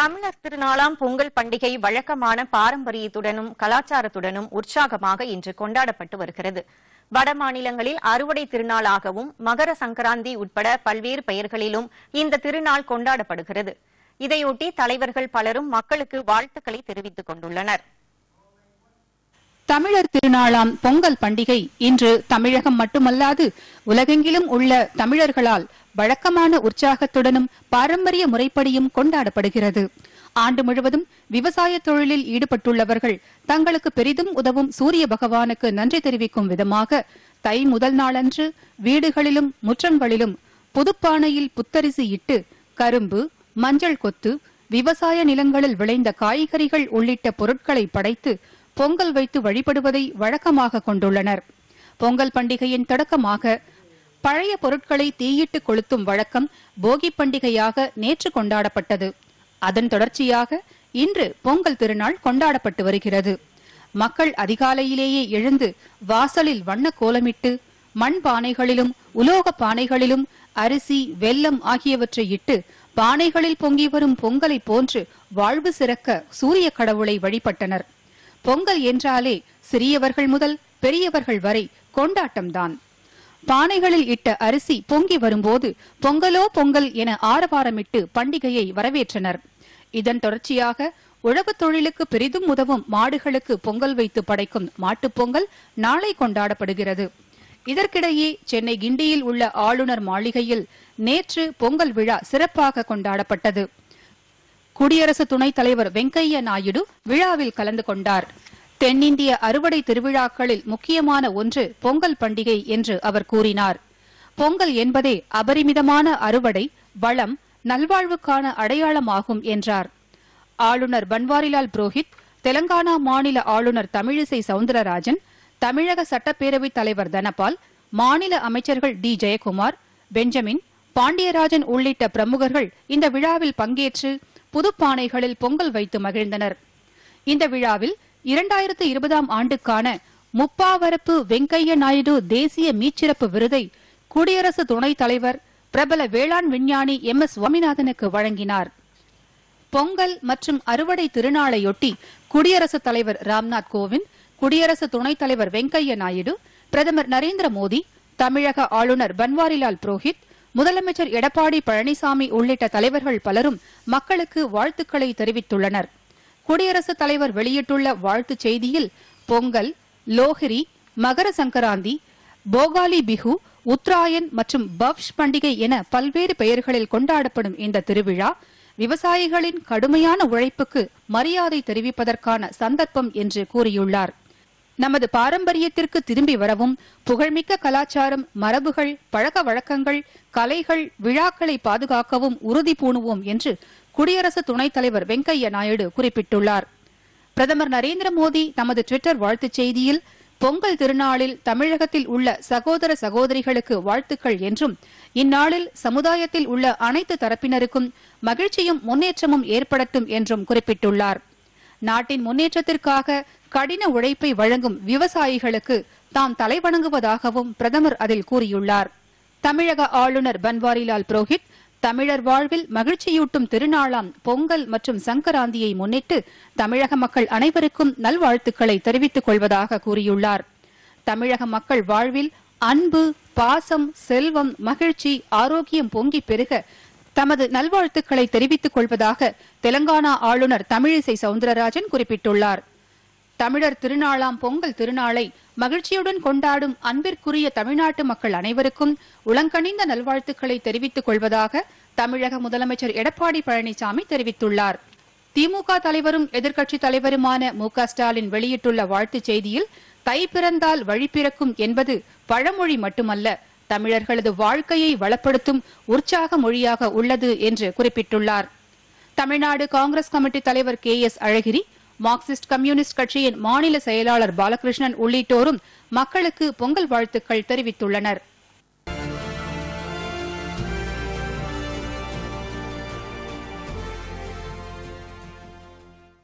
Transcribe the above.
தமிழர் திருநாளாம் பொங்கல் பண்டிகை வழக்கமான பாரம்பரியத்துடனும் கலாச்சாரத்துடனும் உற்சாகமாக இன்று கொண்டாடப்பட்டு வருகிறது. வட மாநிலங்களில் அறுவடை திருநாளாகவும் மகர சங்கராந்தி உட்பட பல்வேறு பெயர்களிலும் இந்த திருநாள் கொண்டாடப்படுகிறது. இதையொட்டி தலைவர்கள் பலரும் மக்களுக்கு வாழ்த்துக்களை தெரிவித்துக் கொண்டுள்ளனர். தமிழர் திருநாளாம் பொங்கல் பண்டிகை இன்று தமிழகம் மட்டுமல்லாது உலகெங்கிலும் உள்ள தமிழர்களால் வழக்கமான உற்சாகத்துடனும் பாரம்பரிய முறைப்படியும் கொண்டாடப்படுகிறது. ஆண்டு முழுவதும் விவசாய தொழிலில் ஈடுபட்டுள்ளவர்கள் தங்களுக்கு பெரிதும் உதவும் சூரிய பகவானுக்கு நன்றி தெரிவிக்கும் விதமாக தை முதல் நாளன்று வீடுகளிலும் முற்றங்களிலும் புதுப்பானையில் புத்தரிசி இட்டு கரும்பு மஞ்சள் கொத்து விவசாய நிலங்களில் விளைந்த காய்கறிகள் உள்ளிட்ட பொருட்களை படைத்து பொங்கல் வைத்து வழிபடுவதை வழக்கமாக கொண்டுள்ளனர். பொங்கல் பண்டிகையின் தொடக்கமாக பழைய பொருட்களை தீயிட்டு கொளுத்தும் வழக்கம் போகி பண்டிகையாக நேற்று கொண்டாடப்பட்டது. அதன் தொடர்ச்சியாக இன்று பொங்கல் திருநாள் கொண்டாடப்பட்டு வருகிறது. மக்கள் அதிகாலையிலேயே எழுந்து வாசலில் வண்ண கோலமிட்டு மண் பானைகளிலும் உலோக பானைகளிலும் அரிசி வெல்லம் ஆகியவற்றை இட்டு பானைகளில் பொங்கி வரும் பொங்கலை போன்று வாழ்வு சிறக்க சூரிய கடவுளை வழிபட்டனர். பொங்கல் என்றாலே சிறியவர்கள் முதல் பெரியவர்கள் வரை கொண்டாட்டம்தான். பானைகளில் இட்ட அரிசி பொங்கி வரும்போது பொங்கலோ பொங்கல் என ஆரவாரமிட்டு பண்டிகையை வரவேற்றனர். இதன் தொடர்ச்சியாக உழவுத் தொழிலுக்கு பெரிதும் உதவும் மாடுகளுக்கு பொங்கல் வைத்து படைக்கும் மாட்டுப் பொங்கல் நாளை கொண்டாடப்படுகிறது. இதற்கிடையே சென்னை கிண்டியில் உள்ள ஆளுநர் மாளிகையில் நேற்று பொங்கல் விழா சிறப்பாக கொண்டாடப்பட்டது. குடியரசு துணைத் தலைவர் வெங்கையா நாயுடு விழாவில் கலந்து கொண்டார். தென்னிந்திய அறுவடை திருவிழாக்களில் முக்கியமான ஒன்று பொங்கல் பண்டிகை என்று அவர் கூறினார். பொங்கல் என்பதே அபரிமிதமான அறுவடை வளம் நல்வாழ்வுக்கான அடையாளமாகும் என்றார். ஆளுநர் பன்வாரிலால் புரோஹித் தெலங்கானா மாநில ஆளுநர் தமிழிசை சவுந்தரராஜன் தமிழக சட்டப்பேரவைத் தலைவர் தனபால் மாநில அமைச்சர்கள் டி. ஜெயக்குமார் பெஞ்சமின் பாண்டியராஜன் உள்ளிட்ட பிரமுகர்கள் இந்த விழாவில் பங்கேற்று புதுப்பானைகளில் பொங்கல் வைத்து மகிழ்ந்தனர். இந்த விழாவில் இரண்டாயிரத்து இருபதாம் ஆண்டுக்கான முப்பாவரப்பு வெங்கைய நாயுடு தேசிய மீச்சிறப்பு விருதை குடியரசு துணைத் தலைவர் பிரபல வேளாண் விஞ்ஞானி எம் எஸ் சுவாமிநாதனுக்கு வழங்கினார். பொங்கல் மற்றும் அறுவடை திருநாளையொட்டி குடியரசுத் தலைவர் ராம்நாத் கோவிந்த் குடியரசு துணைத் தலைவர் வெங்கைய நாயுடு பிரதமர் நரேந்திர மோடி தமிழக ஆளுநர் பன்வாரிலால் புரோஹித் முதலமைச்சர் எடப்பாடி பழனிசாமி உள்ளிட்ட தலைவர்கள் பலரும் மக்களுக்கு வாழ்த்துக்களை தெரிவித்துள்ளனர். குடியரசுத் தலைவர் வெளியிட்டுள்ள வாழ்த்துச் செய்தியில் பொங்கல் லோஹிரி மகர சங்கராந்தி போகாலி பிஹு உத்தராயன் மற்றும் பவ்ஷ் பண்டிகை என பல்வேறு பெயர்களில் கொண்டாடப்படும் இந்த திருவிழா விவசாயிகளின் கடுமையான உழைப்புக்கு மரியாதை தெரிவிப்பதற்கான சந்தர்ப்பம் என்று கூறியுள்ளார். நமது பாரம்பரியத்திற்கு திரும்பி வரவும் புகழ்மிக்க கலாச்சாரம் மரபுகள் பழக்க வழக்கங்கள் கலைகள் விழாக்களை பாதுகாக்கவும் உறுதி பூணுவோம் என்று குடியரசு துணைத் தலைவர் வெங்கையா நாயுடு குறிப்பிட்டுள்ளார். பிரதமர் நரேந்திர மோடி தமது டுவிட்டர் வாழ்த்துச் செய்தியில் பொங்கல் திருநாளில் தமிழகத்தில் உள்ள சகோதர சகோதரிகளுக்கு வாழ்த்துக்கள் என்றும் இந்நாளில் சமுதாயத்தில் உள்ள அனைத்து தரப்பினருக்கும் மகிழ்ச்சியும் முன்னேற்றமும் ஏற்படட்டும் என்றும் குறிப்பிட்டுள்ளார். நாட்டின் முன்னேற்றத்திற்காக கடின உழைப்பை வழங்கும் விவசாயிகளுக்கு தாம் தலைவணங்குவதாகவும் பிரதமர் அதில் கூறியுள்ளார். தமிழக ஆளுநர் பன்வாரிலால் புரோஹித் தமிழர் வாழ்வில் மகிழ்ச்சியூட்டும் திருநாளாம் பொங்கல் மற்றும் சங்கராந்தியை முன்னிட்டு தமிழக மக்கள் அனைவருக்கும் நல்வாழ்த்துக்களை தெரிவித்துக் கொள்வதாக கூறியுள்ளார். தமிழக மக்கள் வாழ்வில் அன்பு பாசம் செல்வம் மகிழ்ச்சி ஆரோக்கியம் பொங்கி பெருக தமது நல்வாழ்த்துக்களை தெரிவித்துக் கொள்வதாக தெலங்கானா ஆளுநர் தமிழிசை சவுந்தரராஜன் குறிப்பிட்டுள்ளார். தமிழர் திருநாளாம் பொங்கல் திருநாளை மகிழ்ச்சியுடன் கொண்டாடும் அன்பிற்குரிய தமிழ்நாட்டு மக்கள் அனைவருக்கும் உளங்கணிந்த நல்வாழ்த்துக்களை தெரிவித்துக் கொள்வதாக தமிழக முதலமைச்சர் எடப்பாடி பழனிசாமி தெரிவித்துள்ளார். திமுக தலைவரும் எதிர்க்கட்சித் தலைவருமான மு ஸ்டாலின் வெளியிட்டுள்ள வாழ்த்துச் செய்தியில் தை பிறந்தால் வழி பிறக்கும் என்பது பழமொழி மட்டுமல்ல தமிழர்களது வாழ்க்கையை வளப்படுத்தும் உற்சாக மொழியாக உள்ளது என்று குறிப்பிட்டுள்ளார். தமிழ்நாடு காங்கிரஸ் கமிட்டி தலைவர் K S Alagiri Marxist Communist கட்சியின் மாநில செயலாளர் பாலகிருஷ்ணன் உள்ளிட்டோரும் மக்களுக்கு பொங்கல் வாழ்த்துக்கள் தெரிவித்துள்ளனர்.